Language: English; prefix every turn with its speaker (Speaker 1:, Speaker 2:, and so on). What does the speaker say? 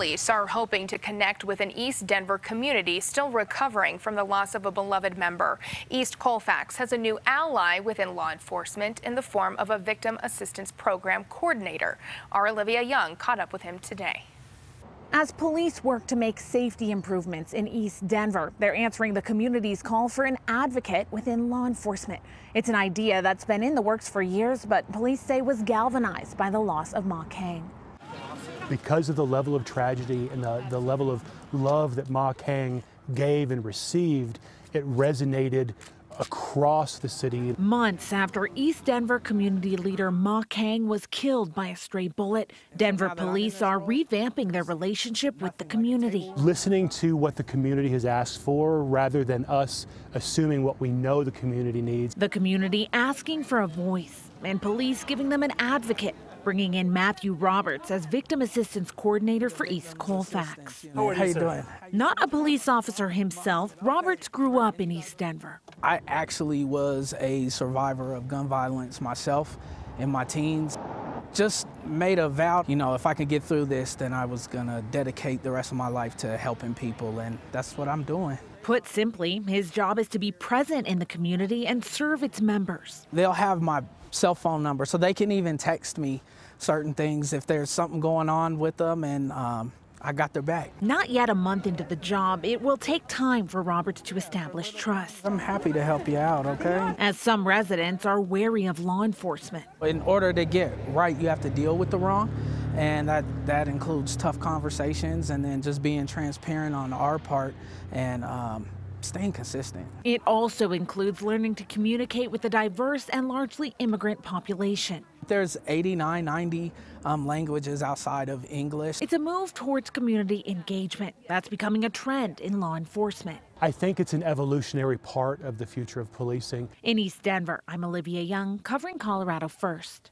Speaker 1: Police are hoping to connect with an East Denver community still recovering from the loss of a beloved member. East Colfax has a new ally within law enforcement in the form of a victim assistance program coordinator. Our Olivia Young caught up with him today.
Speaker 2: As police work to make safety improvements in East Denver, they're answering the community's call for an advocate within law enforcement. It's an idea that's been in the works for years, but police say was galvanized by the loss of Ma Kaing.
Speaker 3: Because of the level of tragedy and the, the level of love that Ma Kaing gave and received, it resonated across the city.
Speaker 2: Months after East Denver community leader Ma Kaing was killed by a stray bullet, Denver police are revamping their relationship with the community.
Speaker 3: Listening to what the community has asked for rather than us assuming what we know the community needs.
Speaker 2: The community asking for a voice and police giving them an advocate bringing in Matthew Roberts as victim assistance coordinator for East Colfax.
Speaker 4: How you doing?
Speaker 2: Not a police officer himself, Roberts grew up in East Denver.
Speaker 4: I actually was a survivor of gun violence myself in my teens. Just made a vow, you know, if I could get through this, then I was gonna dedicate the rest of my life to helping people, and that's what I'm doing.
Speaker 2: Put simply, his job is to be present in the community and serve its members.
Speaker 4: They'll have my cell phone number, so they can even text me certain things if there's something going on with them, and um, I got their back.
Speaker 2: Not yet a month into the job, it will take time for Roberts to establish trust.
Speaker 4: I'm happy to help you out, okay?
Speaker 2: As some residents are wary of law enforcement.
Speaker 4: In order to get right, you have to deal with the wrong, and that, that includes tough conversations and then just being transparent on our part and um, staying consistent.
Speaker 2: It also includes learning to communicate with a diverse and largely immigrant population.
Speaker 4: There's 89, 90 um, languages outside of English.
Speaker 2: It's a move towards community engagement that's becoming a trend in law enforcement.
Speaker 3: I think it's an evolutionary part of the future of policing.
Speaker 2: In East Denver, I'm Olivia Young, covering Colorado First.